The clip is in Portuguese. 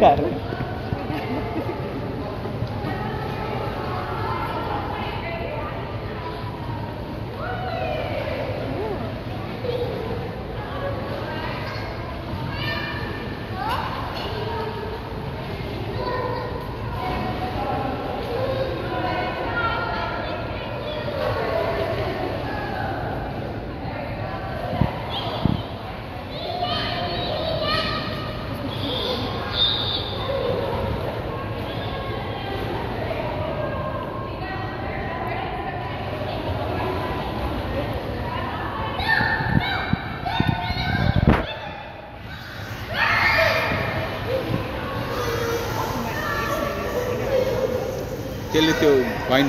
Cara. चलिए तो भाई